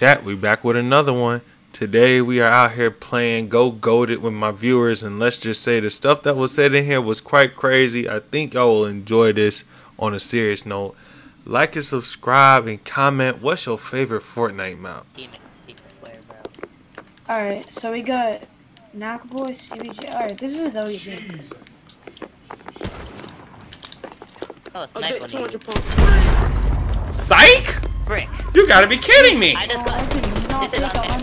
Chat, we back with another one. Today we are out here playing Go Goated with my viewers, and let's just say the stuff that was said in here was quite crazy. I think y'all will enjoy this on a serious note. Like and subscribe and comment. What's your favorite Fortnite map? Alright, so we got Knackboy, CBJ. Alright, this is a W team. Oh, A snipe bit one 200 points. Psych! Brick. You gotta be kidding me! I just Oh, got. did not This is unfair.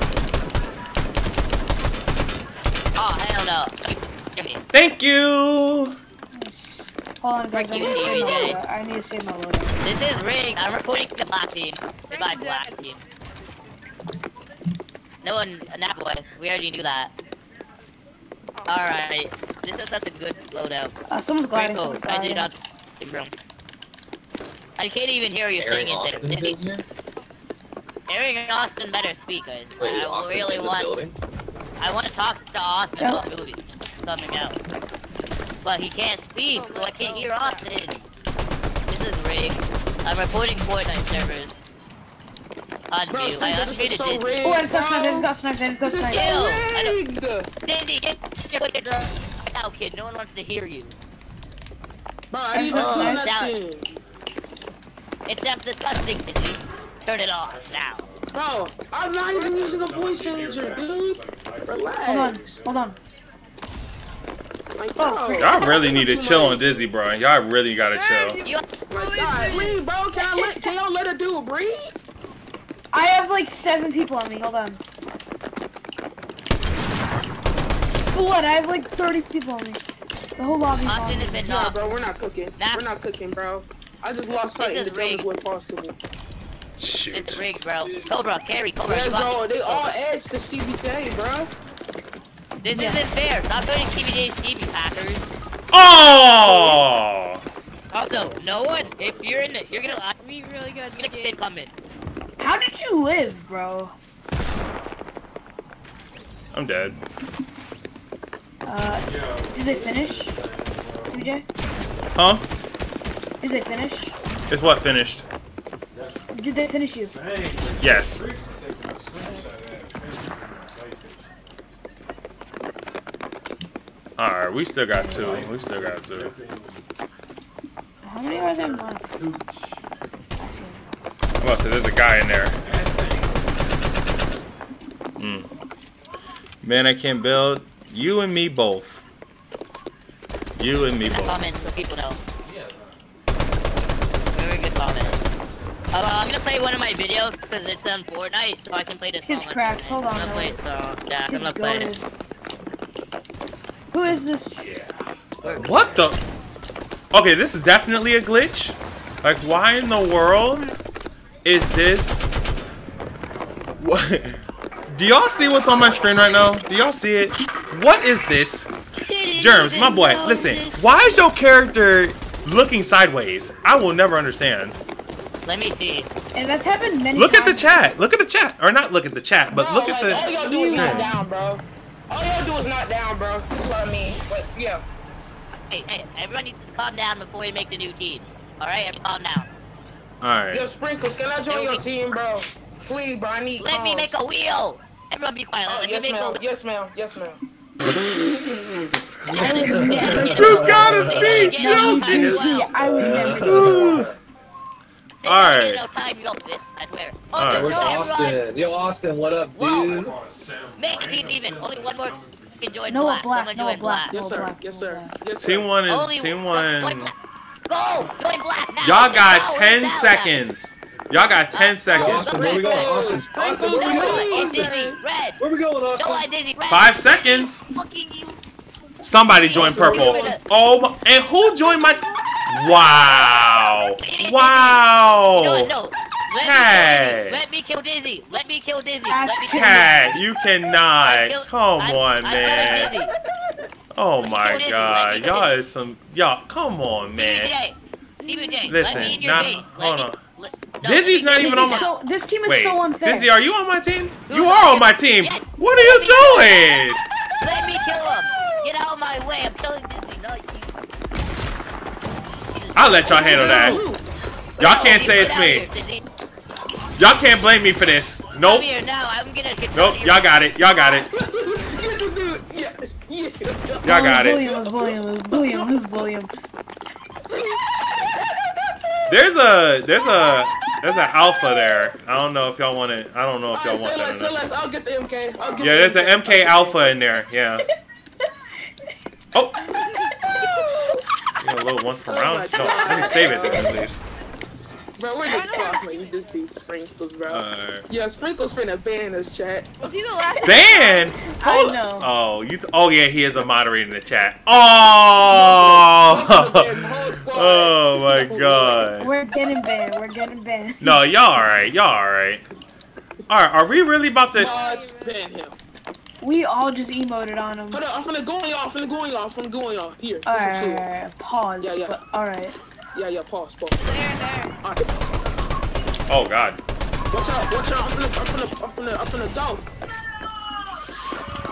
Oh, hell no. Give me. Thank you! Hold on, guys. I need to Freaking save my CBJ. loadout. I need to save my loadout. This is rigged. I'm reporting the black team. Goodbye, black team. No one, not boy. We already knew that. Alright. This is such a good loadout. Uh, someone's gliding. Cool. Someone's I did not. Big room. I can't even hear you Aaron saying Austin's it. in here? Aaron Austin better speak, guys. Wait, I Austin really in the want. building? I want to talk to Austin Yeah. about movies coming out. But he can't speak, so I can't hear Austin. This is rigged. I'm reporting Fortnite servers. On Bro, view. I Stinker, this is so rigged, Oh, I just got bro. sniped. I just got sniped. I just got This is sniped. so Ew, I don't- rigged. Dindy, get your fucking drone. Now, kid, no one wants to hear you. Bro, I didn't even Oh, tune down. that thing. It's that disgusting, Dindy. Turn it off now. Bro, I'm not even using a voice changer, dude. Relax. Hold on. Hold on. Like, Oh. Y'all really need to chill on Dizzy, bro. Y'all really gotta chill. You Like, God, leave, bro. Can, I let, can y'all let her do a dude breathe? I have like seven people on me. Hold on. What? I have like 30 people on me. The whole lobby's on Austin me. has been Nah, bro, we're not cooking. Nah. We're not cooking, bro. I just lost sight in the is dumbest rigged. way possible. It's Shoot. rigged, bro. Cobra, carry, Cobra. Yeah, bro, they all edge the CBJ, bro. This isn't fair. Stop doing TBJ Stevie Packers. Oh! Also, no one, if you're in it, you're gonna, I'm We really good at gonna this game. kid coming. How did you live, bro? I'm dead. Uh, did they finish? CJ? Huh? Did they finish? It's what finished? Did they finish you? Yes. Alright, we still got two. We still got two. How many are there left? I. Well, so there's a guy in there. Hmm. Man, I can build. You and me both. You and me That both. comment so people know. Very good comment. Uh, I'm gonna play one of my videos because it's on Fortnite, so I can play this. Kid's song. cracked. Hold on, I'm gonna play it, so yeah, I'm gonna play it. Who is this? What the? Okay, this is definitely a glitch. Like, why in the world is this? What? Do y'all see what's on my screen right now? Do y'all see it? What is this? Germs, my boy, listen. Why is your character looking sideways? I will never understand. Let me see. And that's happened many Look at the chat. Look at the chat. Or not look at the chat, but Bro, look at the... all y'all do is not down, bro. All y'all do is not down, bro. Just what I mean. But yeah. Hey, hey, everyone needs to calm down before we make the new teams. All right, everyone calm down. All right. Yo, Alright. Sprinkles, can I join your team, bro? Please, bro. I need Let me make a wheel. Everyone be quiet. Oh, Let yes, me make a ma'am. wheel. Yes, ma'am. Yes, ma'am. You gotta be joking. I would never do that. Alright. No time, you fist, I swear. All right. Okay, Where's. Austin? Yo, Austin, what up, Whoa. dude? Make a team even. Only one more join Noah black. Black, Someone Noah join Black. Yes, sir. Black, Yes, sir. Yes, sir. Team one is Only team join one. black. Go! Join black now! Y'all got Now, 10 now, seconds. Y'all got 10 seconds. Austin, where we going? Austin, Austin, where we going? It's Austin, where we going, No, I Austin? didn't. Five seconds. Somebody joined purple. Oh, my, and who joined my? Wow! No, Wow! no! Chad. Let me kill Dizzy! Let me kill Dizzy! Let me That's kill Dizzy! Cat, you cannot. killed- Come I- on, I man. killed Oh me my kill God, let me kill y'all is some y'all. Come on, man. CBJ! CBJ! Listen, let me in your nah, hold Let me- on. no, Dizzy's not me even on my- so. This team is Wait, so unfair. Dizzy, are you on my team? You are on on my team. Yes. What are you Let me doing? Let me kill him! Get out of my way! I'm killing Dizzy, you. I'll let y'all handle that. Y'all can't say it's me. Y'all can't blame me for this. Nope. here now. I'm gonna get. Nope. Y'all got it. Y'all got it. Get this dude. Yeah, yeah. Y'all got it. There's a there's a there's an alpha there. I don't know if y'all want it. I don't know if y'all want that or not. I'll get the MK. I'll get Yeah, there's an MK. MK alpha in there. Yeah. Oh. You know, a little once per Oh round. No, let me save it then at least. Bro, we're the fuck, man. You just need sprinkles, bro. Uh, yeah, sprinkles finna ban us, chat. Was he the last? ban. I know. Oh, you. T- oh yeah, he is a moderator in the chat. Finna ban the Oh. Oh my god. We're getting banned, we're getting banned. No, y'all alright. Y'all alright. Alright, are we really about to? Mods, ban him. We all just emoted on him. Hold up, I'm finna go on y'all. I'm finna go on y'all. I'm finna go on y'all. Here, this some shit. Alright, pause. Yeah, yeah. But, alright. Yeah, yeah, pause, pause. There, there. Alright. Oh god. Watch out, watch out. I'm finna, I'm finna, I'm finna, I'm finna go.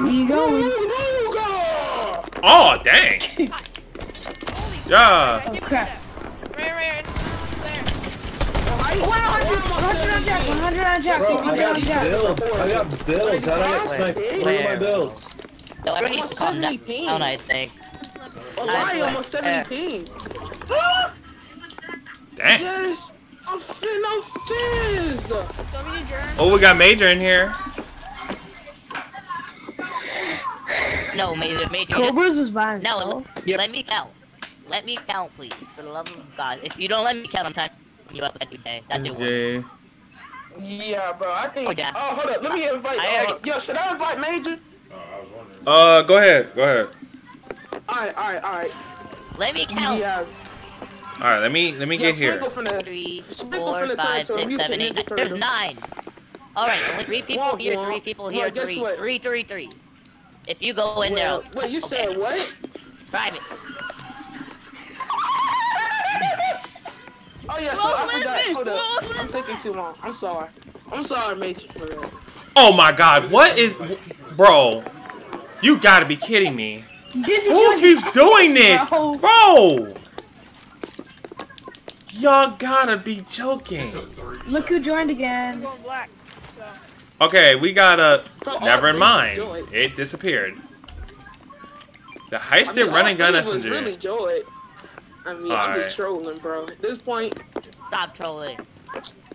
You going? Ooh, go! Oh dang. Yeah. Oh crap. Rare, rare. There. 100, 100 on Jack, 100 on Jack, Bro, I 100 got builds. I got builds. I get sniped? Where are my builds? No, everyone needs to calm down. 70 ping. I think. Oh, why I almost swear. 17? Dang. Yes! I'm finna fizz! W Germ. Oh, we got Major in here. No, Major, Major. Cobras was by No, himself. let, let me count. Let me count, please. For the love of God. If you don't let me count, I'm typing you up every day. That's it. Yeah. Yeah, bro, I think. Oh, yeah. Oh, hold up, let me invite. I Uh, already- yo, should I invite Major? Uh, go ahead. Go ahead. Alright, alright, alright. Let me count. Yeah. All right. Let me let me Yeah, get here. Sprinkle finna. Three, Sprinkle four, finna turn five, to a six, mutant seven, eight, ninja nine. There's nine. Alright, only three people Womp here, womp. three people here, guess three. what? Three, three, three. If you go in there, Well, wait, you okay. said what? Private. Oh yeah, so I forgot. Hold up. I'm taking too long. I'm sorry. I'm sorry, Major. Oh my God. What is, bro? You gotta be kidding me. Dizzy Who keeps doing this, Bro. bro? Y'all gotta be joking. Look who joined again. Okay, we gotta. Never all mind. three was Joy. It disappeared. The I heisted mean, running gun three messenger. really Joy. I mean, I'm Alright. just trolling, bro. At this point, Stop trolling.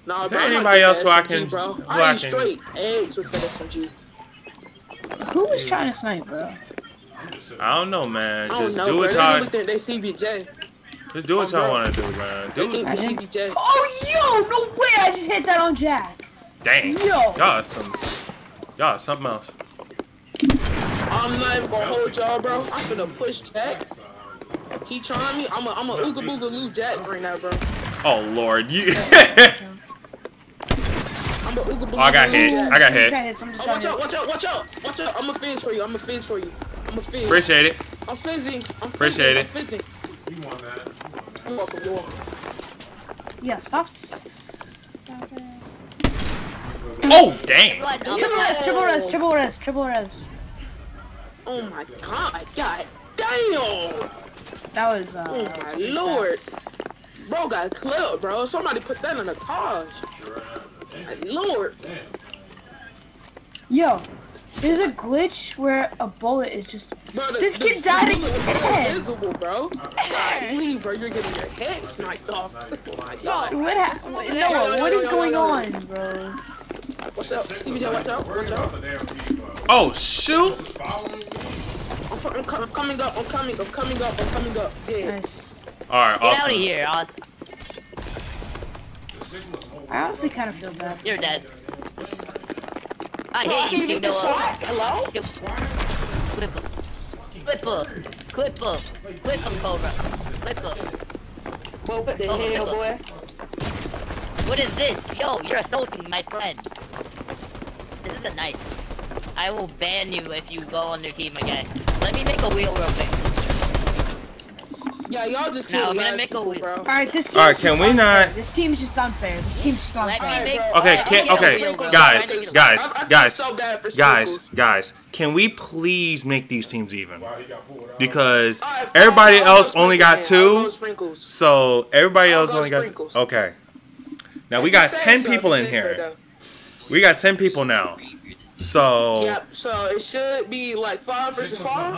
nah, Is bro. there I'm not anybody else who I SMG, can- Bro. who I I can- straight eggs with that SMG. Who was trying to snipe, bro? I don't know, man. I don't Just know, do bro. what They y'all. really think they CBJ. Just do what y'all bro. want to do, man. They Do think it. CBJ. Oh, yo, no way! I just hit that on Jack. Dang. Yo. Y'all are some. Y'all are something else. I'm not even gonna hold y'all, bro. I'm finna push Jack. Keep trying me. I'm a, I'm a ooga booga loo Jack right now, bro. Oh Lord, you. I'm a ooga booga Oh, I got loo hit. Jack. I got I'm hit. just hit. I'm Oh, gonna watch out, watch out, watch out, watch out. I'm a fizz for you. I'm a fizz for you. I'm a fizz. Appreciate it. I'm fizzing. I'm fizzing. Appreciate I'm it. fizzing. You're welcome, you're welcome. Yeah, stop. Stop it. Oh dang. Triple res, triple res, triple res, triple res. Oh my god, god damn! That was, uh. Oh that was my pretty lord. fast. Bro got clipped, bro. Somebody put that in the cars. My lord. Yo, there's a glitch where a bullet is just. Bro, the, This the- kid died the bullet was so again. Invisible, bro. Golly, bro, you're getting your head sniped off. Oh my god. What ha- what, Noah, what is going on, bro? Watch out, CBJ, watch out, watch out. Oh shoot. I'm, I'm, coming up, I'm coming, I'm coming up, I'm coming up. Yeah. Nice. All right. Get out of here, Austin. I honestly kind of feel bad. You're dead. I Bro, I hate you, can't the Noah. shot. Hello? Clip him. Clip him. Clip him. Clip him, Cobra. Clip him. Boy, what the Oh, hell, boy? What is this? Yo, you're assaulting my friend. This isn't nice. I will ban you if you go on their team again. Let me make a wheel real quick. Yeah, y'all just Now, killed I'm gonna make a wheel. bro. Alright, this team's All right, just can we unfair. not- This team's just unfair. This team's just Let me unfair. make- Okay, can- okay, gonna guys, guys, I- I guys, so Guys, guys, can we please make these teams even? Because everybody else only got Sprinkles, man. I'll go two. So everybody else only got two. Okay. Now we got 10 people in just say so, here. We got 10 people now. So Yep. So it should be like five versus five.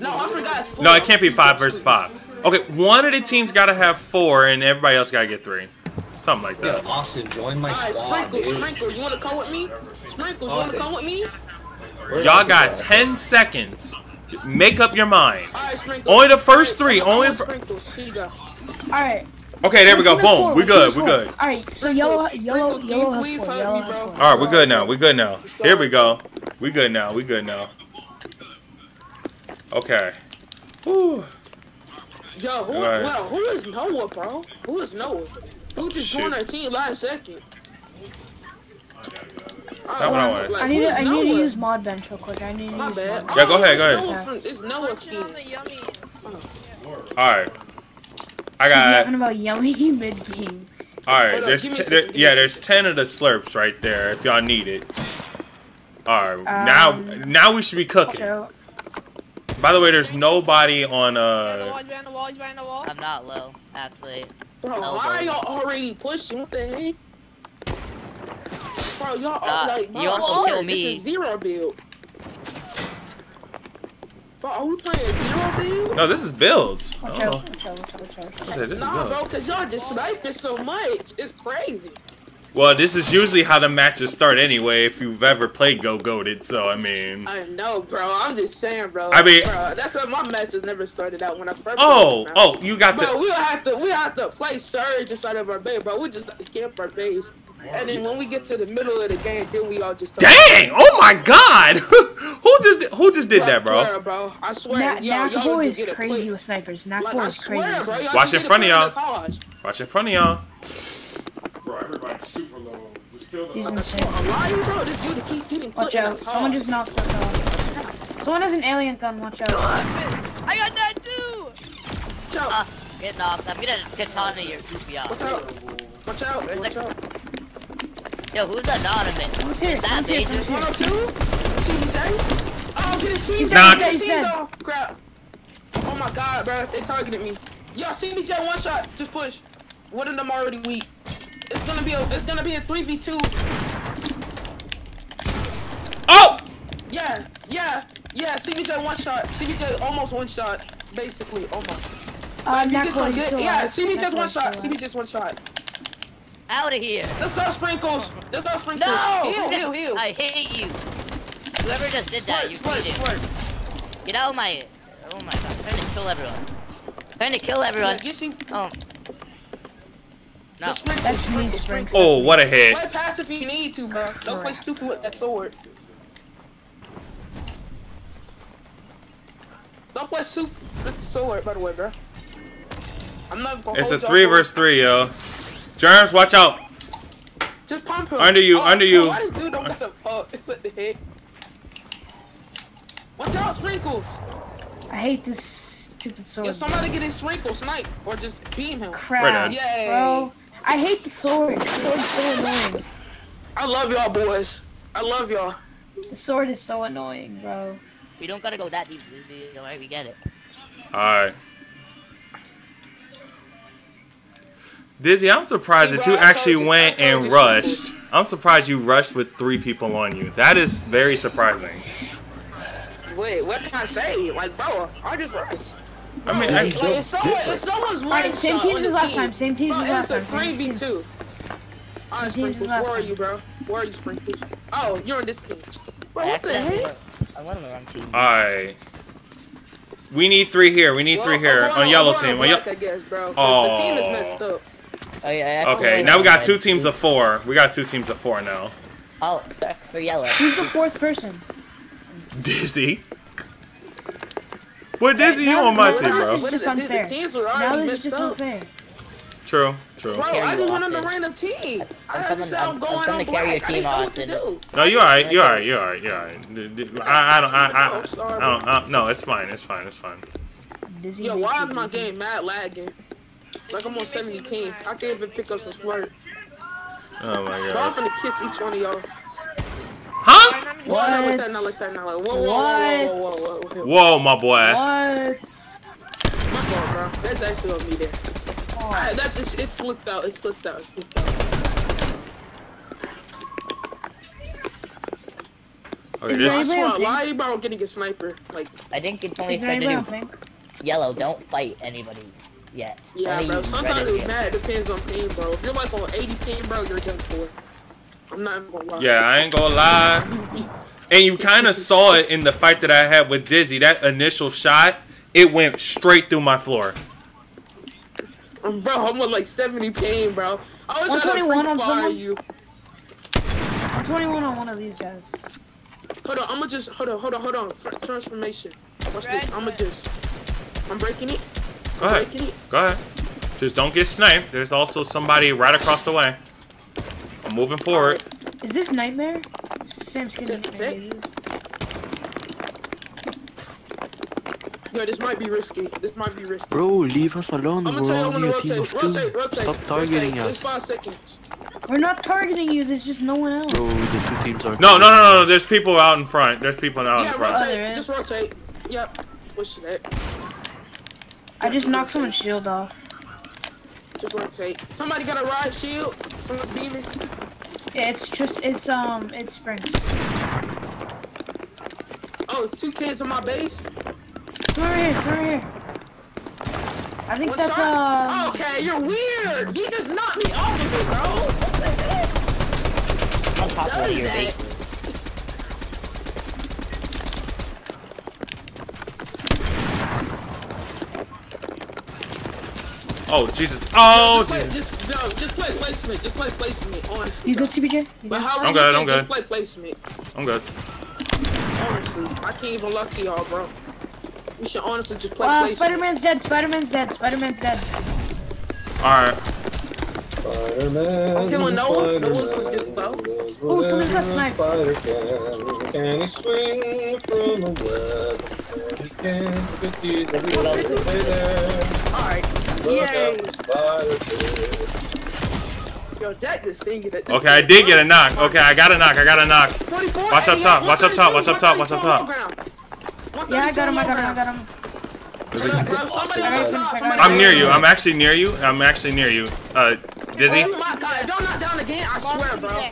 No, I forgot. It's four. no, it can't be five versus five. Okay, one of the teams got to have four, and everybody else got to get three. Something like that. Yeah, that. Austin, join my All right, squad, sprinkle, dude. sprinkle. You wanna come with me? Sprinkles, you wanna come with me? Y'all got at? 10 seconds. Make up your mind. All right, sprinkles. Only the first All right, three, I'm only with the- sprinkles. Here you go. Alright. Okay, there we go. One team has four, Boom. We good. We good. Alright, so yellow, Sprinkles, yellow, Sprinkles, can yellow has four. Yellow has four. All right, we good now. We good now. Here we go. We good now. We good now. Okay. Whew. Yo, who, All right. well, who is Noah, bro? Who is Noah? Who just Shoot. joined our team last second? not what I wanted. I need to, I need to use mod bench real quick. I need to My use bad. mod Yeah, go ahead, go ahead. Noah from- It's Noah team. on. All right. I He's got. talking about yummy mid game. All right. Hold There's give me t- a second, there, give yeah. There's ten of the slurps right there. If y'all need it. All right. now Um, now we should be cooking. out. By the way, there's nobody on Behind the wall, uh. the wall, the wall. I'm not low, actually. Bro, Elbow. why are y'all already pushing? What the heck? Bro, y'all Uh, are like, you also hard. kill This me. is zero build. Bro, are we playing zero build? No, this is builds. Watch Oh, out. Watch out. Watch out. Watch out. Watch out. this is Nah, builds. bro, cause y'all just sniping so much. It's crazy. Well, this is usually how the matches start anyway. If you've ever played Go Goated, so I mean. I know, bro. I'm just saying, bro. I mean- bro, that's how my matches never started out when I first. Oh, oh, you got Bro, the. we have to we have to play surge inside of our base, bro. We just have to camp our base, and then when we get to the middle of the game, then we all just. come- Dang! Oh my God! who just did, who just did that, bro? Swear, bro. I swear. Na- yo, y'all Nakabo is get crazy quick- with snipers. Like, Nakabo I is crazy. swear, with bro. Watch in front of y'all. in the college. Watch in front of y'all. Bro, everybody's super low. Just kill He's the. That's insane. a lie, bro. This dude keep getting Watch out. Someone just knocked us off. Someone has an alien gun. Watch out. I got that too! Watch out. Get knocked. I'm gonna get katana your goofy Watch out. out. Watch out. Where's Watch out. Yo, who's anonymous? Someone's here. Is that Someone's here. Major? Someone's here. 102? CBJ? Oh, get a team. He's dead, he's dead, he's. Crap. Oh my god, bro. They targeted me. Yo, CBJ one shot. Just push. One of them already weak. It's gonna be a it's gonna be a 3v2. Oh! Yeah, yeah, yeah. CBJ one shot. CBJ almost one shot. Basically, almost. Uh, If you get some good, yeah, alive. CBJ's Nako's one shot. alive. CBJ's one shot. Out of here! Let's go sprinkles. Let's go sprinkles. No! Heal, heal, heal. I hate you! Whoever just did that, Flirt, you flirt, cheated. flirt. Get out of my... Oh my god, I'm trying to kill everyone. I'm trying to kill everyone. Yeah, get some. Oh. No. Let's sprinkles, That's me, sprinkles, Sprinks. Oh, what a hit! Play pass if you need to, bro. Don't play stupid with that sword. Don't play soup with the sword, by the way, bro. I'm not gonna It's a hold y'all three for- versus three, yo. Germs, watch out! Just pump him. Under you, Oh, under yo, you. Why this dude don't got a pump? What the heck? Watch out, sprinkles. I hate this stupid Yo, sword. somebody get his sprinkle snipe or just beam him. Crap, Yay. bro. I hate the sword. The sword's so annoying. I love y'all boys. I love y'all. The sword is so annoying, bro. We don't gotta go that deep, dude. Alright, we get it. Alright. Dizzy, I'm surprised See, that you actually you- went and rushed. I'm surprised you rushed with three people on you. That is very surprising. Wait, what can I say? Like, bro, I just rushed. I mean, like, I, like, it's so it's someone's one Alright, same teams as last team. time. Same teams Bro, as last time. it's a time. three v two. Alright, Same teams as Sprinkles, where are you, bro? Where are you, Sprinkles? Oh, you're in this team. Bro, what the heck? I went on the wrong team. Alright. We need three here. We need three here I'm on yellow I'm team. going On black, ye- I guess, bro. 'cause The team is messed Oh. up. Oh yeah, Okay, now we got two teams of four. We got two teams of four now. Oh, sucks for yellow. Who's the fourth person? Dizzy. What Dizzy you on my now team, this bro? is What just the- the- unfair. The teams were Now already this is just up. unfair. True, true. Bro, I you, just went on the Austin. random team. I I'm had to coming- say I'm- I'm I'm going on to carry your black. I team, didn't know what to Austin. do. No, you're alright. You're alright. You're alright. You're alright. D- d- I, I don't. I, I, I'm I don't. I, no, it's fine. It's fine. It's fine. Dizzy Yo, why is my game mad lagging? Like I'm on 70k. I can't even pick up some slurp. Oh my god. I'm gonna kiss each one of y'all. Huh? What? Not like that, whoa, whoa. Whoa, whoa, whoa, whoa, whoa, whoa, my boy. What? My fault, bro. That's actually on me there. Oh. I, that just, it slipped out. It slipped out. It slipped out. Okay, Is this there anybody why are you about getting a sniper? Like I think it's only Is there anybody yellow. Don't fight anybody yet. yeah, Only bro. Sometimes is it's yellow. mad. It depends on pain, bro. If you're like on 80 pain, bro, you're done for. I'm not even gonna lie. yeah, I ain't gonna lie. And you kind of saw it in the fight that I had with Dizzy. That initial shot, it went straight through my floor. Um, bro, I'm on like 70 pain, bro. I was trying to 121 on someone? you. I'm 21 on one of these guys. Hold on, I'ma just hold on, hold on, hold on. Transformation. Watch Red this. I'ma just. I'm breaking it. Go ahead. Go ahead. Just don't get sniped. There's also somebody right across the way. I'm moving forward. Is this Nightmare? It's the same skin Tick, Nightmare tick. Yo, this might be risky. This might be risky. Bro, leave us alone. I'm gonna tell you I'm gonna rotate, rotate, rotate. Stop targeting rotate. There's us. five seconds. We're not targeting you, there's just no one else. Bro, the two teams are. No, no, no, no. There's people out in front. There's people out in front. Oh, rotate. there just rotate. Yep. Push that. I just knocked someone's shield off. Just rotate. Somebody got a ride shield. Somebody beaming. Yeah, it's just, it's, um, it's Springs. Oh, two kids on my base. Come over here, come over here. I think One that's, shot. uh, Okay, you're weird. He just knocked me off of it, bro. What the heck? On top of Does your base. Oh Jesus! Oh just, play, Jesus! just, no, just play placement. Just play placement. Honestly. you bro. good, CBJ? You But good? how I'm good, I'm Just good. play placement. I'm good. Honestly, I can't even lie to y'all, bro. We should honestly just play Uh, placement. Spider-Man's dead, Spider-Man's dead, Spider-Man's dead. All right. Spider-Man. I'm killing Noah. Noah's Spider-Man just low. does Ooh, someone's got whatever sniped. Spider can. Can he swing from a web? He can because he's a little spider. Alright. Look Yay. out the spider kid. Yo, Jack just singing it. Okay, I did get a knock. Okay, I got a knock. I got a knock. Watch up top, watch up top, watch up top, watch up top. Yeah, I got him, I got him, I got him. Bro, I got on the him, I side, got somebody him. I'm near you. I'm actually near you. I'm actually near you. Uh, Dizzy. Oh my god, if y'all not down again, I swear, bro.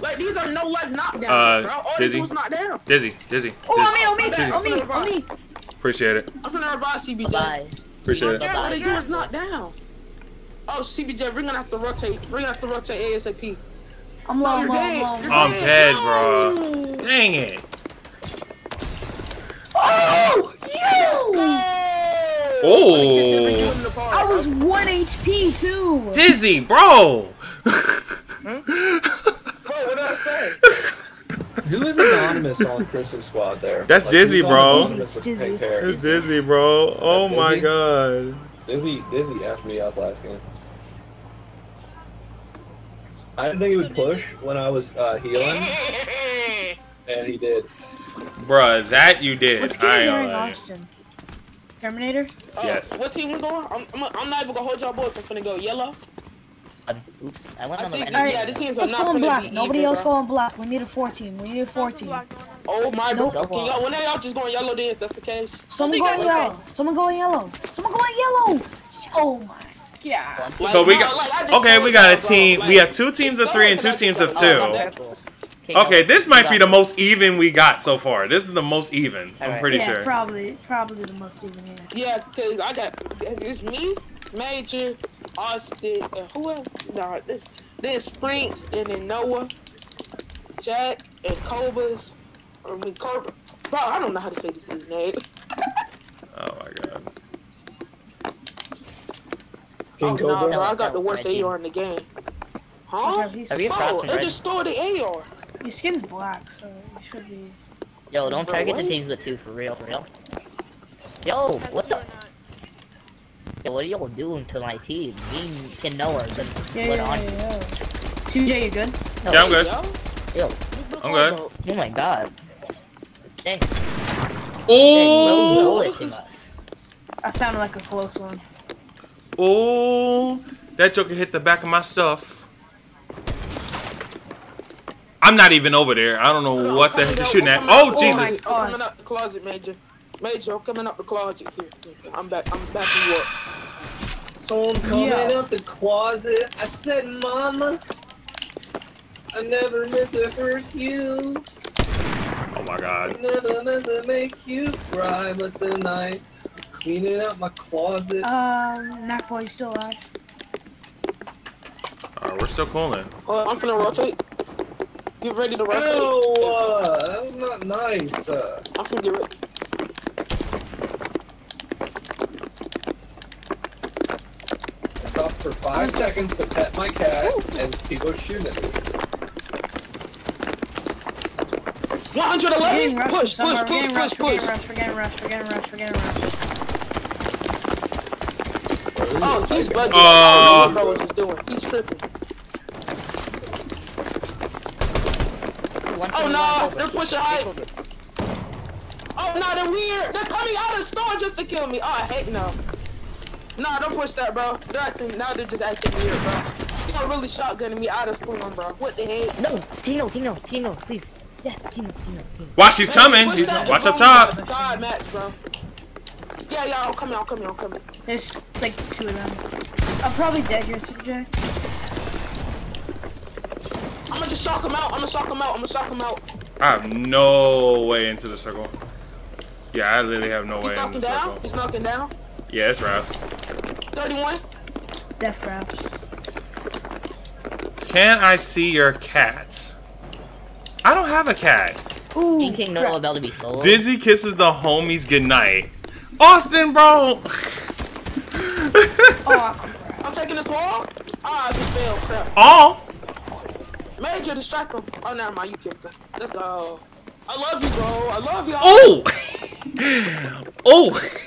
Like, these are no life knockdowns, Uh, bro. All Dizzy. they do is down. Dizzy. Dizzy. Oh, on me, on me, Dizzy. on me, on me. Appreciate it. I'm finna revive CBJ. Bye. Appreciate it. All they do is knock down. Oh, CBJ, we're gonna have to rotate. We're gonna have to rotate ASAP. I'm low, Oh, I'm low, I'm dead. low. You're I'm dead, No. bro. Dang it. Oh, Let's you! go! Oh. Let me kiss every you in the party, I was 1 HP too. Dizzy, bro. Bro, what did I say? Who is anonymous on Chris's squad there? That's Like, Dizzy, bro. anonymous It's Dizzy, it's Dizzy, bro. Oh That's my Dizzy? god. Dizzy, Dizzy effed me up last game. I didn't think he would push when I was uh, healing, and he did. Bruh, that you did. What skin I is ain't Aaron gonna lie. Austin? Terminator? Oh, Yes. What team we going? I'm, I'm, I'm not even gonna hold y'all boys. I'm finna go yellow. Oops, I went I on the think, random. yeah, the teams are Let's not go on black. be Nobody even, else bro. go on black. We need a 14. We need a 14. Oh my Nope. god. Can y'all, when are y'all just going yellow then if that's the case? Someone Only go got on yellow. Someone go on yellow. Someone go on yellow. Oh my god. Like, So we no, got like, okay. We got a team. like, We have two teams of three and two teams of two. Okay, this might be the most. most even we got so far. This is the most even. I'm Alright. pretty yeah, sure. probably, probably the most even. Yeah. Yeah, cause I got it's me, Major, Austin, and who else? Nah, this then Sprints and then Noah, Jack and Cobras. I mean Cobra. Bro, I don't know how to say this dude's name. Oh my god. King oh, Cobra. nah, bro, I got the worst like AR in the game. Huh? Have you Bro, crossed they just stole the AR. Your skin's black, so you should be. Yo, don't Bro, target the teams with two for real, for real. Yo, what the? Yo, what are y'all doing to my team? Me and Ken Noah are gonna Yeah, split yeah, on. yeah, yeah. CJ, you good? No, Yeah, I'm good. yo. Yo, I'm good. oh my god. Dang, dang, Oh, bullet too much. That sounded like a close one. oh, that joker hit the back of my stuff. I'm not even over there. I don't know Hold what the heck you're shooting at. Oh out. Jesus! I'm coming out the closet, Major. Major, I'm coming out the closet here. I'm back. I'm backing you up. Someone coming Yeah. up the closet. I said, Mama, I never meant to hurt you. Oh my god. I Never meant to make you cry, but tonight, cleaning out my closet. Um, Knackboy, you still alive? Alright, we're still cooling. Oh, I'm finna rotate. Get ready to rotate. Ew, uh, that was not nice. Uh, I'm finna get ready. I stopped for five seconds to pet my cat, and people are shooting at me. 111. We're getting rushed Push, from somewhere. push, We're getting push, rushed. push, We're push. getting rushed. We're getting rushed. We're getting rushed. We're getting rushed. Oh, he's bugging. Uh, I don't know what he's doing. He's tripping. One Oh from no, one they're over. pushing high. Oh no, they're weird. They're coming out of the store just to kill me. Oh, I hate no. Nah, don't push that, bro. They're acting now. They're just acting weird, bro. You know, really shotgunning me out of school, bro. What the heck? No, Tino, Tino, Tino, please. Yes, Tino, Tino, Tino. Watch, he's coming. He's that watch up top. God match, bro. Yeah, yeah, I'm coming, I'm coming, I'm coming. There's like two of them. I'm probably dead here, CJ. I'm gonna just shock him out. I'm gonna shock him out. I'm gonna shock him out. I have no way into the circle. Yeah, I literally have no He's way into knocking the down. circle. He's knocking down. Yeah, it's Raps. 31. Death wraps. Can I see your cat? I don't have a cat. Ooh, King King crap. no about to be solo. Dizzy kisses the homies goodnight. Austin, bro. Oh. I'm taking this wall. Ah, I just failed. Crap. oh. Major, distract him. Oh, never mind. You killed him. Let's go. I love you, bro. I love y'all. Oh. oh.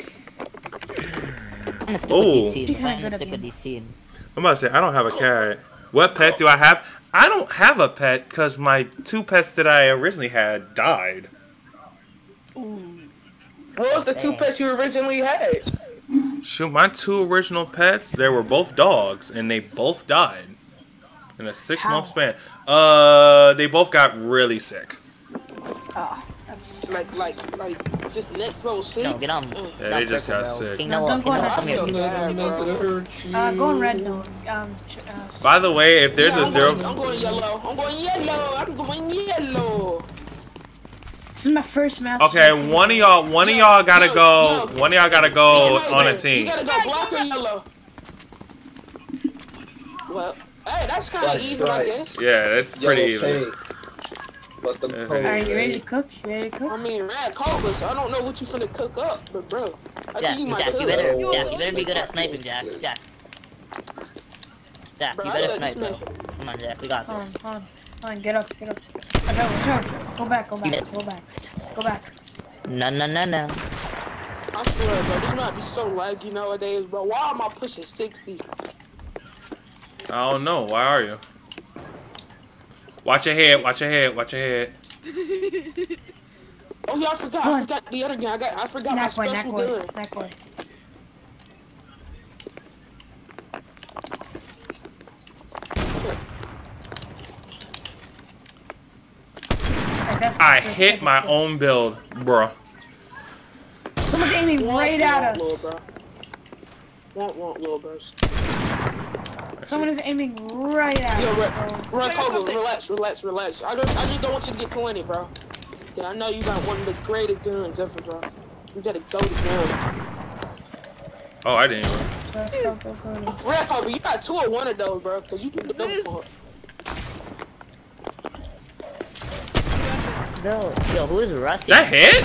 I'm gonna Oh. with these She teams. kinda I'm gonna at stick these teams. I'm about to say I don't have a cat. What pet do I have? I don't have a pet because my two pets that I originally had died. What was the two pets you originally had? Shoot, my two original pets, they were both dogs, and they both died in a six month span. Uh, they both got really sick. Oh, that's. Like, like, like, just next row sick. No, get on. Yeah, get they just got bro. sick. King No, don't go on Noah, that come here. circle. Never bad, meant to bro. hurt you. Uh, go on red note. Um, uh, By the way, if there's Yeah, a I'm zero, Going, I'm going yellow. I'm going yellow. I'm going yellow. this is my first match. okay, one of y'all, one of y'all gotta go. One of y'all gotta go on a team. You team. gotta go black or yellow. Well, hey, that's kind of That's even, I guess. Yeah, that's pretty Yellow even. Safe. Let them Yeah. cook, Alright, you ready to cook? You ready to I cook? mean, red cobras. I don't know what you finna cook up, but bro, I Jack, think you might Jack, cook. you better, Oh, Jack, you better be good at sniping, Jack. Jack. Jack, Bro, you better snipe, bro. Come on, Jack, we got Hold this. on, hold on. Hold on, get up, get up. Okay, watch out. Go back, go back, go back. Go back. No, no, no, no. I swear, bro, this might be so laggy nowadays, bro. Why am I pushing 60? I don't know. Why are you? Watch your head. Watch your head. Watch your head. Oh yeah, I forgot. I forgot the other gun. I got. I forgot my Knack special boy, gun. knack boy. Alright, that's- I hit my own build, bruh. Someone's aiming right at Little us. bro. Want, want, little bros. Someone is aiming right at Yo, us. Red. Red Wait, Cobra, relax, relax, relax. I don't. I just don't want you to get 20, bro. Yeah, I know you got one of the greatest guns ever, bro. You gotta go to gun. Oh, I didn't even. Let's go, let's. Red Cobra, you got two or one of those, bro, because you can double for it. Yo, yo, who is Rusty? That hit?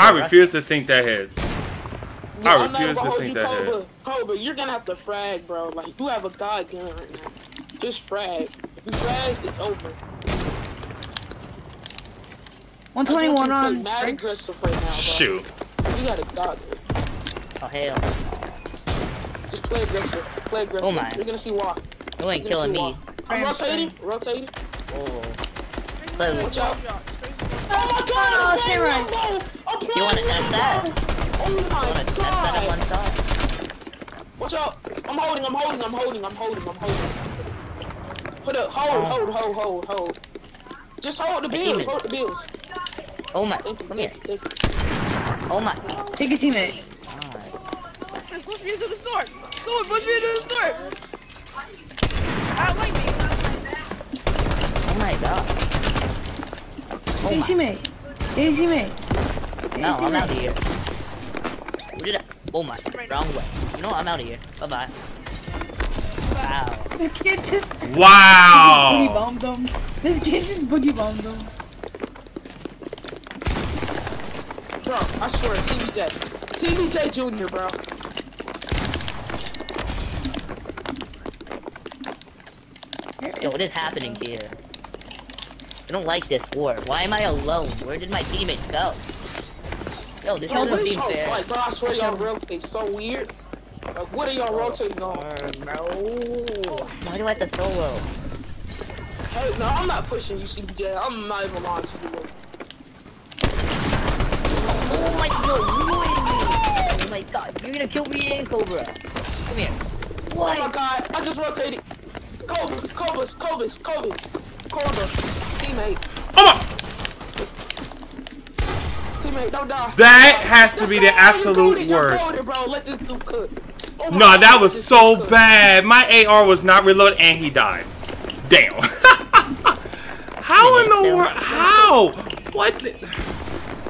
I refuse to think that hit. Yeah, I I'm not refuse gonna hold think you, that hit. Cobra. Cobra, you're gonna have to frag, bro. Like, you have a god gun right now. Just frag. If you frag, it's over. I just want you 121 on mad aggressive right now, bro. Shoot. You got a god gun. Oh, hell. Just play aggressive. Play oh, aggressive. Oh my. You're gonna see why. You ain't killing me. why. I'm rotating. Rotating. Oh. Play Watch out. Oh my god! Oh, I'm Samurai. playing Rambo! You wanna test that? Rambo! Oh my wanna test that at one god! Watch out! I'm holding, I'm holding, I'm holding, I'm holding, I'm holding. Put up, hold, Oh. hold, hold, hold, hold. Just hold the bills, hold the bills. Oh my. Thank you, Come here. thank you. Oh my. Take a teammate. God. Just push me into the store. Someone push me into the store. I don't like me. Oh my god. Oh Hey, my. teammate. Hey, teammate. Hey, No, I'm out of here. Where did I? Oh my, wrong way. You know what? I'm out of here. Bye bye. Wow. This kid just boogie Wow. bombed him. This kid just boogie bombed him. Bro, I swear, CBJ. CBJ Jr., bro. Yo, what is happening here? I don't like this war. Why am I alone? Where did my teammates go? Yo, this Yo, is y'all, fair. like, bro, I swear y'all rotate so weird. Like, what are y'all rotating on? No. Why do I have to solo? Hey, no, I'm not pushing you, CBJ. I'm not even lying to you. Oh my god, Oh my god, you're gonna kill me and Cobra. Come here. What? Oh my god, I just rotated. Cobus, Cobus, Cobus, Cobus, Cobra, teammate, That has to be the absolute worst. goated, bro. Let this dude cook. Oh my No, that was so bad. My AR was not reloaded and he died. Damn. How in the world? How? What?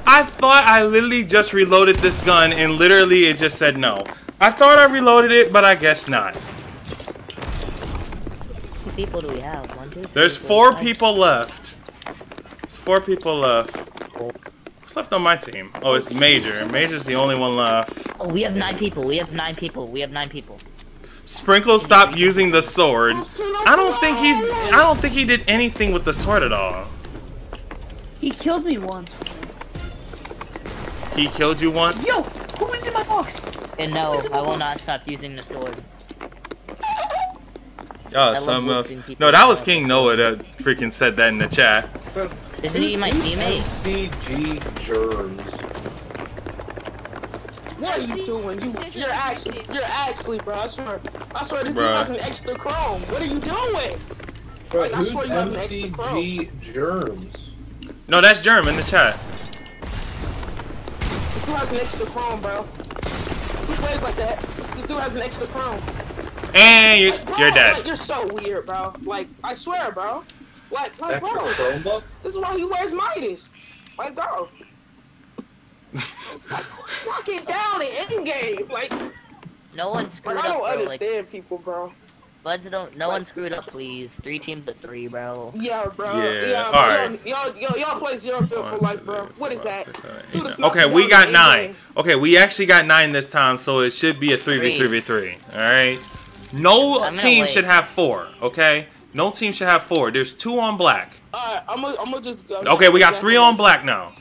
I thought I literally just reloaded this gun and literally it just said no. I thought I reloaded it, but I guess not. People do we have? One, two, three, There's four people left. There's four people left. What's left on my team? Oh, it's Major. Major's the only one left. Oh, we have nine people. We have nine people. We have nine people. Sprinkle stopped using the sword. I don't think he's. I don't think he did anything with the sword at all. He killed me once. He killed you once. Yo, who is in my box? Eh, and no, I will box? not stop using the sword. Oh, love something uh, else. No, that was. King Noah that freaking said that in the chat. Isn't he my teammate? MCG germs. What are you doing? You, you're actually, you're actually, bro. I swear, I swear, this dude has an extra chrome. What are you doing? Bro, Like, I who's swear you have an extra MCG germs? No, that's Germ in the chat. This dude has an extra chrome, bro. Who plays like that? This dude has an extra chrome. And you're, Like, bro, you're Like, dead. you're so weird, bro. Like, I swear, bro. Like, like, Extra bro. chrome? This is why he wears Midas. Like, bro. Fuck it down in end game. Like, No one screwed like I don't bro. Like, understand people, bro. Buds don't. No one screwed up, please. Three teams of three, bro. Yeah, bro. Yeah, Yeah, alright. bro. Y'all, y'all, y'all play zero bill for life, bro. What is that? Dude, it's not Okay, we got nine. Okay, we actually got nine this time, so it should be a 3v3v3. Alright? No team wait. should have four, okay? No team should have four. There's two on black. Alright, I'm gonna, I'm gonna just go. Okay, we got three on black now.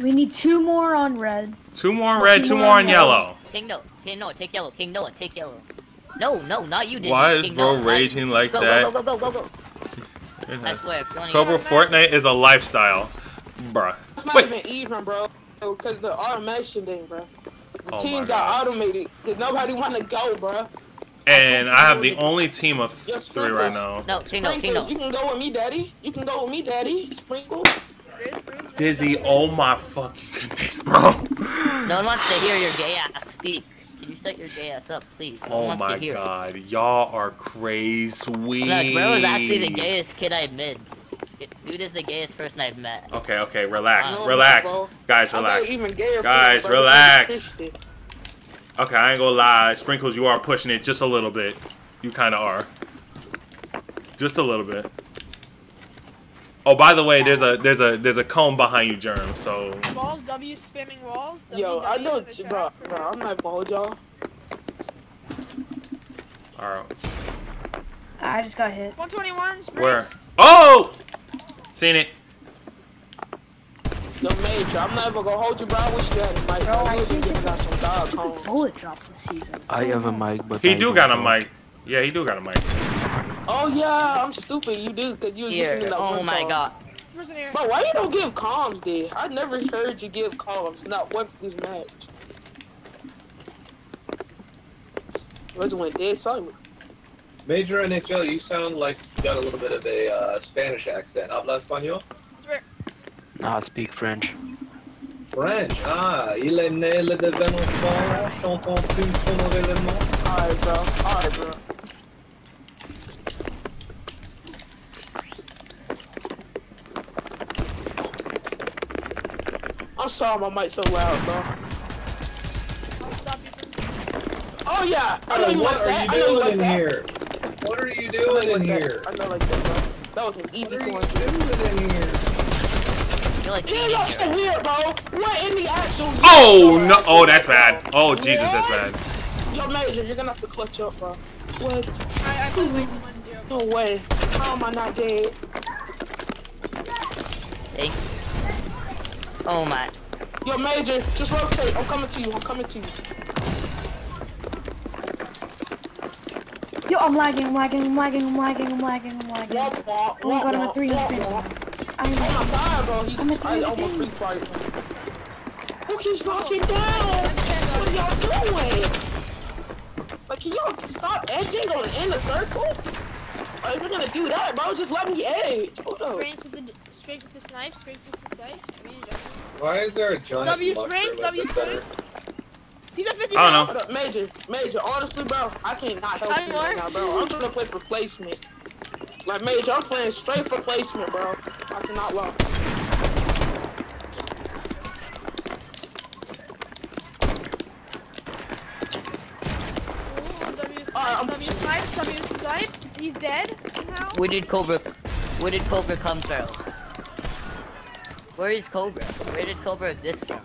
We need two more on red. Two more on red, two more on yellow. King no, King Noah, take yellow. King Noah, take yellow. No, no, not you, Disney. Why is King bro Noah, not- raging like go, that? Go, go, go, go, go, go. I swear, if you wanna Cobra Fortnite is a lifestyle. Bruh. It's not Wait. even even, bro. Because the automation thing, bro. The Oh team got God. automated. Cause nobody want to go, bro. And I have the only team of Yes, three right now. No, King no, Sprinkles, no. you can go with me, daddy. You can go with me, daddy. Sprinkles. Dizzy, oh my fucking goodness, bro. No one wants to hear your gay ass speak. Can you set your gay ass up, please? No oh one Oh wants my to hear it. god, y'all are crazy. Look, bro is actually the gayest kid I've met. Dude is the gayest person I've met. Okay, okay, relax, No, relax. Guys, I got relax. even gayer Guys, relax. Christian. Okay, I ain't gonna lie. Sprinkles, you are pushing it just a little bit. You kinda are. Just a little bit. Oh, by the way, there's a there's a there's a comb behind you, Germ. So walls, W spamming walls. Yo, W, I W know, in bro, bro. I'm not gonna y'all. all right. I just got hit. 121. Springs. Where? Oh, seen it. Yo, Major, I'm not even gonna hold you, bro. I wish you had a mic. Bro, I I would be think giving out some dog cones. Bullet drop this season. I have a mic, but He I do don't got a mic. Yeah, he do got a mic. Oh yeah, I'm stupid. You do, cause you was Here. using that Oh one my song. god. Person here. Bro, why you don't give comms, dude? I never heard you give comms, not once this match. Was when dead silent. Major NHL, you sound like you got a little bit of a uh, Spanish accent. Habla español? Ah, speak French. French, ah, il est né le d'événement, chantant plume son élément. Aye, bro, aye, bro. I'm sorry, my mic's so loud, bro. Oh yeah, I know you what like that. What are you doing in here? What are you doing in here? I know like that, bro. That was an easy one. What are you doing in here? You're like Yeah, y'all so weird, bro. What in the actual? Oh no! Oh, that's bad. Oh Jesus, that's bad. Yo, Major, you're gonna have to clutch up, bro. What? I, I put way too. No way. How am I not dead? Thanks. Oh my. Yo, Major, just rotate. I'm coming to you. I'm coming to you. Yo, I'm lagging, I'm lagging, I'm lagging, I'm lagging, I'm lagging, I'm lagging. Womp, womp, Oh my god, I'm womp, at 3 womp, HP. womp. I'm my lagging. god, bro. He, I'm at I three almost again. free fight. Who keeps knocking down? What are y'all doing? Like, can y'all stop edging on in the circle? Or if you're gonna do that, bro, just let me edge. Hold up. Straight to the straight to the snipe, straight to the snipes. I mean, Why is there a giant W springs, W the center? springs. He's at 50 I don't know. Major, Major, honestly, bro, I cannot help I you know. right now, bro. I'm trying to play for placement. Like, Major, I'm playing straight for placement, bro. I cannot lie. Ooh, W Alright, W snipes, He's dead somehow. Where did Cobra? Where did Cobra come from? Where is Cobra? Where did Cobra exist from?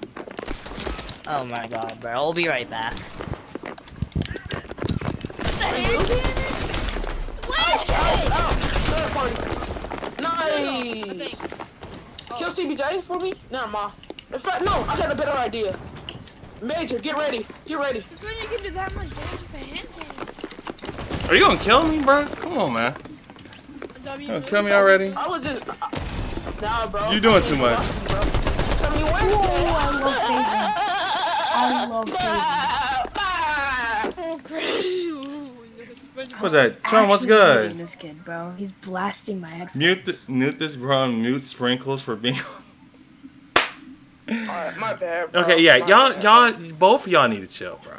Oh my god, bro. I'll be right back. Ouch, ouch, ouch. Third party. I Nice. think. Kill CBJ for me? Never mind. In fact, no, I had a better idea. Major, get ready. Get ready. You do that much damage with a hand cannon? Are you gonna kill me, bro? Come on, man. A W You gonna kill me already? I was just. Nah, bro. You doing too much. watch you, bro. So you went. Whoa, I love phasing. I love phasing. Oh, great. Ooh, this is- What's that? Sean, what's Actually good? hating This kid, bro. He's blasting my headphones. Mute, th- mute this, bro. Mute sprinkles for being. Alright, my bad. Bro. Okay, yeah, My y'all, bad. y'all, both of y'all need to chill, bro.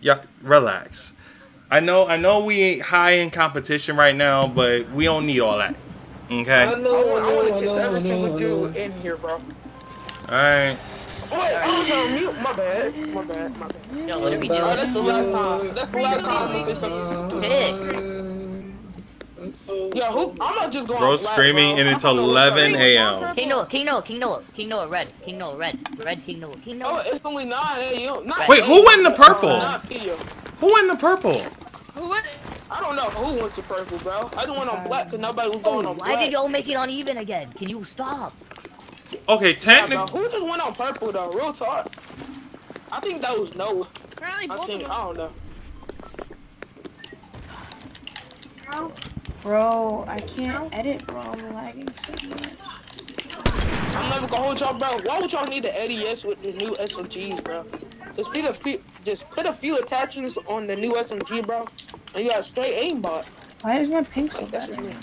Yeah, relax. I know, I know, we ain't high in competition right now, but we don't need all that. Okay. I know, I want to kiss every single dude in here, bro. All right. Wait, I was on mute. My bad. My bad. My bad. Yo, what are we Oh, that's the last time. That's the last time I'm gonna say something stupid. Yo, who? I'm not just going. Bro black, screaming bro. and it's don't know what's up. 11 a.m. King Noah, King Noah, King Noah, King Noah, red, King Noah, red, red, King Noah, King Oh, Noah. it's only nine a.m. Not Wait, who went in the purple? Not Pia. Who in the purple? Who would? I don't know who went to purple, bro. I didn't went on black because nobody was Oh, going on why black. did y'all make it uneven again? Can you stop? Okay, Yeah, bro. technically. Who just went on purple though? Real talk. I think that was Noah. Apparently I think I don't know. Bro, I can't edit, bro. I'm lagging so much. I'm never gonna hold y'all, bro. Why would y'all need the ADS with the new SMGs, bro? Just put a few, just put a few attachments on the new SMG, bro, and you got straight aimbot. Why is my ping so That's bad? me.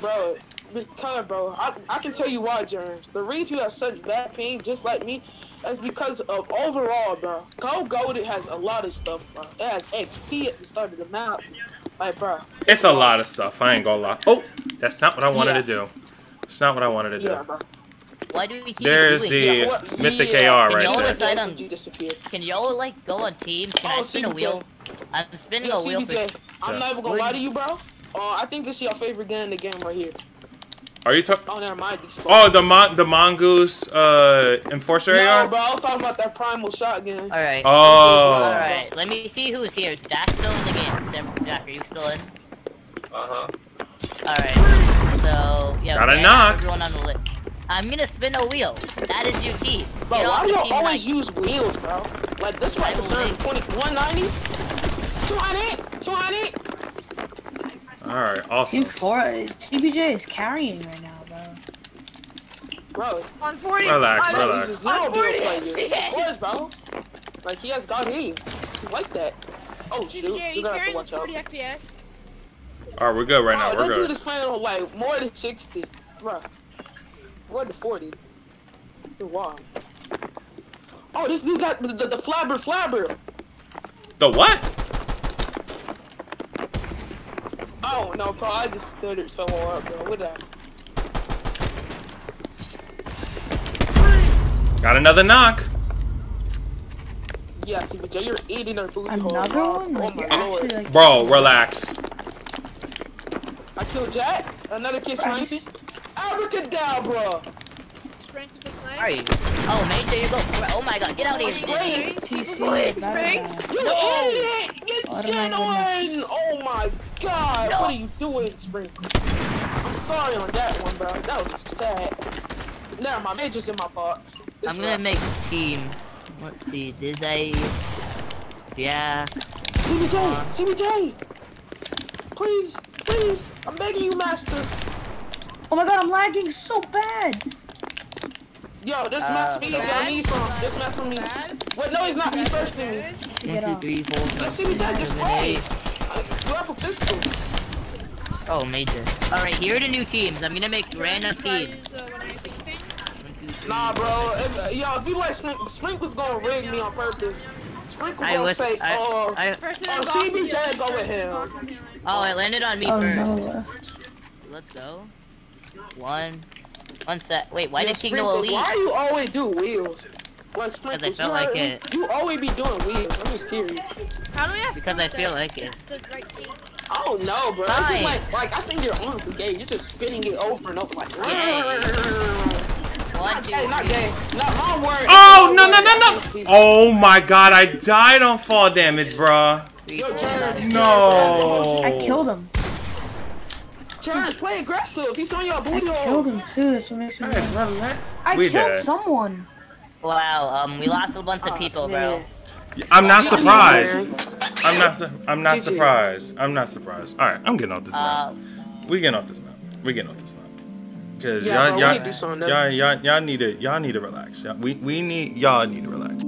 Bro, because, bro, I, I can tell you why, Jerms. The reason you have such bad ping, just like me, is because of overall, bro. Go Goated has a lot of stuff, bro. It has XP at the start of the map. Like, bro. It's a lot of stuff. I ain't gonna lie. Oh, that's not what I wanted Yeah. to do. It's not what I wanted to do. Yeah, bro. Why do we keep There's doing the- this? Yeah, what- Mythic yeah, AR right you know there. what, Decide on- Can y'all like go on teams? Can Oh, I spin a CBJ. wheel? I'm spinning Yo, a wheel for. CBJ, I'm not even gonna lie to you, bro. Uh, I think this is your favorite gun in the game right here. Are you talking? Oh, never mind. Oh, the mon- the mongoose uh enforcer no, AR. bro. I was talking about that primal shotgun. All right. Oh. All right. Let me see who's here. Is Jack still in the game? Dem- Jack, are you still in? Uh-huh. All right. So yeah. Gotta we knock. Everyone on the list. I'm gonna spin a wheel. That is your key. Bro, Get why do y'all always nine. use wheels, bro? Like this might I will concern make- 20, 190, 200, 200. All right, awesome. Dude, four, CBJ is carrying right now, bro. Bro, On 40. Relax, on- relax. he's a zero On 40. player. Of course, bro. Like he has God aim. He's like that. Oh shoot, CBJ, you you gotta have to carrying watch out. 40 FPS? All right, we're good right Bro, now. that We're dude good. is playing on like more than 60, bro. More than 40. Wow. Oh, this dude got the, the, the flabber flabber. The what? Oh no, bro, I just stuttered so hard, bro. What that? Got another knock. Yeah, CBJ, you're eating her booty hole. Another bro. one? Oh Like, my lord. actually like. Bro, relax. I killed Jack. Another kid Right. slanty. Abracadabra. Spring to the snipe. Alright. Oh, mate, there you go. Oh my god, get out of here. Spring. TC, Wait, better Spring. guy. You idiot! Get shit my on! Oh my god! No. What are you doing, Sprinkle? I'm sorry on that one, bro. That was just sad. Now my major's in my box. This I'm gonna is- make teams. Let's see, did I... Yeah. CBJ! CBJ! Please, please! I'm begging you, master! Oh my god, I'm lagging so bad. Yo, this Uh, match me. Yo, bad? need some. This match on me. Bad. Wait, no, he's not. He's first than me. To One, get two, off. three, four, five, CBJ, six, just seven, eight. You have a pistol. Oh, major. Alright, here are the new teams. I'm gonna make random Try to teams. use, uh, when I see things. One, two, three. Nah, bro. If, yo, if you let Sprink, Sprinkle's gonna rig me on purpose. Sprinkle I gonna was, say, I, oh, I, Person Oh, is off the CBJ, go with him. off the other. oh, it landed on me Oh first. no, left. Let's go. One. One set. Wait, why yo, did King no Sprinkle, elite? why you always do wheels? Like Sprinkles, felt you, like it. you always be doing wheels. I'm just curious. How do we have Because I feel like it. it's right team? I don't know, bro. I Fine. just like, like I think you're honestly gay. You're just spinning it over and over, like. Yay. Not gay, not gay. Not wrong word. Oh, Wrong no, no, no, no. Oh my god, I died on fall damage, bro. Yo, four, Jared, five, No. I killed him. Church, play aggressive. He's on your booty I booty killed hole. him too. That's what makes me Guys, mad. I We killed dead. someone. Wow, um, we lost a bunch of people, man. bro. I'm not surprised. I'm not. Su- I'm not surprised. I'm not surprised. All right, I'm getting off this map. Uh, We getting off this map. We getting off this map. Cause y'all, y'all, need to y'all, y'all, need to, y'all need to relax. We, we need, y'all need to relax.